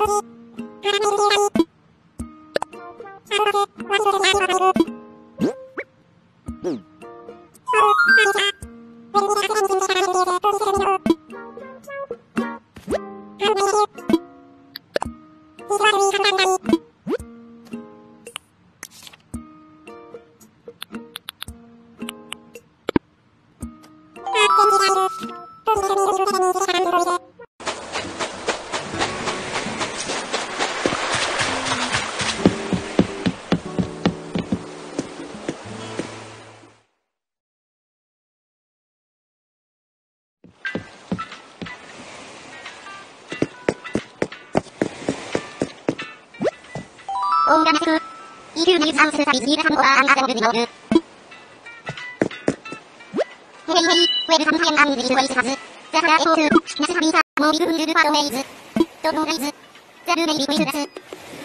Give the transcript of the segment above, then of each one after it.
オンガメス。イルミューサウスサビニールサムオアンアドブビノール。ヘイヘイ、ウェルサムハイアンアンリーウェイスハズ。ザハラエコー、ナスハビーサ、モビルンルルファロメイズ。ドノーレイズ。ザルメイビウィルス。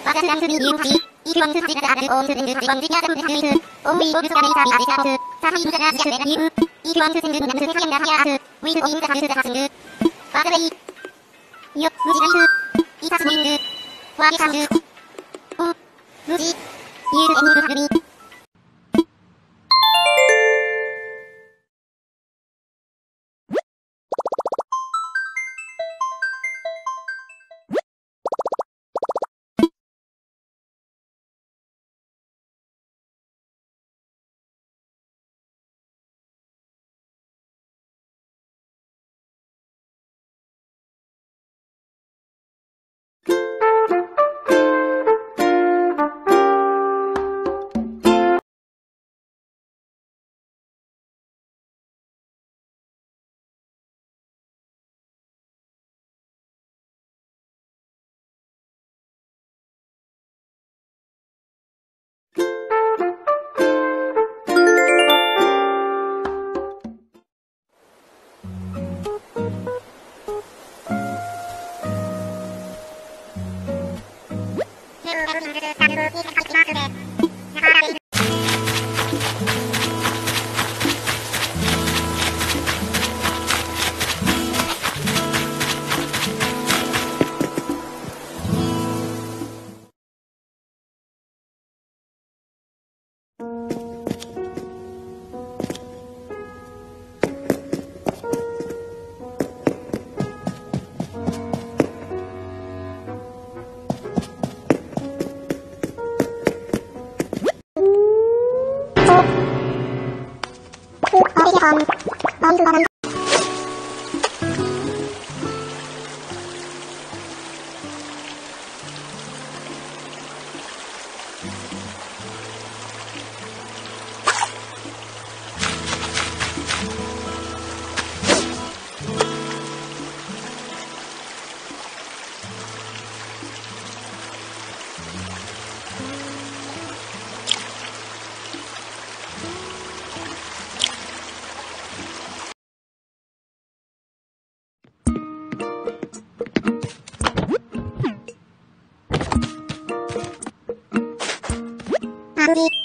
ワザスランスビリューハシ。イキワンスハジラアルオンスレンルリワンジニアサムデスルイス。オンウィーボルスカメイサビアデサオス。サハインザラジャスレラニュー。イキワンスセンルナムスハイアンダハヤース。ウィルオインザハルスザハスンル。ワザレイ。よ、ムジライス。イタスミンル。ワリカンル。無事、ユーエニールハルミ。